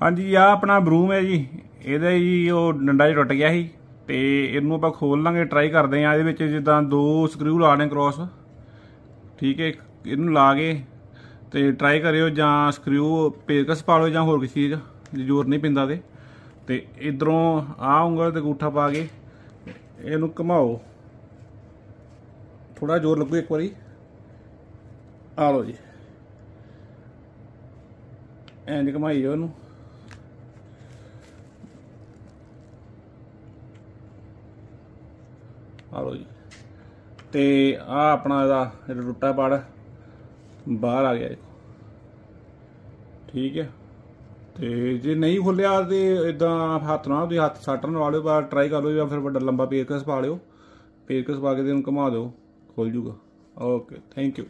ਹਾਂਜੀ ਆ ਆਪਣਾ ਬਰੂਮ ਹੈ ਜੀ। ਇਹਦਾ ਜੀ ਉਹ ਡੰਡਾ ਜਿਹਾ ਟੁੱਟ ਗਿਆ ਸੀ ਤੇ ਇਹਨੂੰ ਆਪਾਂ ਖੋਲ ਲਾਂਗੇ ਟਰਾਈ ਕਰਦੇ ਆ ਇਹਦੇ ਵਿੱਚ ਜਿੱਦਾਂ ਦੋ ਸਕਰੂ ਲਾਣੇ ਕ੍ਰੋਸ ਠੀਕ ਹੈ ਇਹਨੂੰ ਲਾ ਕੇ ਤੇ ਟਰਾਈ ਕਰਿਓ ਜਾਂ ਸਕਰੂ ਪੇਰਕਸ ਪਾ ਲਓ ਜਾਂ ਹੋਰ ਕਿਸੇ ਚੀਜ਼, ਜੇ ਜ਼ੋਰ ਨਹੀਂ ਪਿੰਦਾ ਤੇ। ਤੇ ਇਧਰੋਂ ਆ ਉਂਗਲ ਤੇ ਅੰਗੂਠਾ ਪਾ ਕੇ ਇਹਨੂੰ ਘੁਮਾਓ। ਥੋੜਾ ਜ਼ੋਰ ਲੱਗੂ ਇੱਕ ਵਾਰੀ। ਆ ਲਓ ਜੀ। ਐਂਡ ਘਮਾਈ ਜਾਓ ਇਹਨੂੰ। ਆ ਲਓ ਜੀ। ਤੇ ਆ ਆਪਣਾ ਇਹਦਾ ਜਿਹੜਾ ਟੁੱਟਾ ਪੜ ਬਾਹਰ ਆ ਗਿਆ ਦੇਖੋ ਠੀਕ ਹੈ। ਤੇ ਜੇ ਨਹੀਂ ਖੁੱਲਿਆ ਤੇ ਇਦਾਂ ਹੱਥ ਨਾਲ ਤੁਸੀਂ ਹੱਥ ਸੱਟਣ ਵਾਲਿਓ ਪਰ ਟਰਾਈ ਕਰ ਲਓ ਜਾਂ ਫਿਰ ਵੱਡਾ ਲੰਬਾ ਪੇਰਕਸ ਪਾ ਲਿਓ। ਪੇਰਕਸ ਪਾ ਕੇ ਤੇ ਉਹਨੂੰ ਘੁਮਾ ਦਿਓ। ਖੁੱਲ ਜੂਗਾ। Okay thank you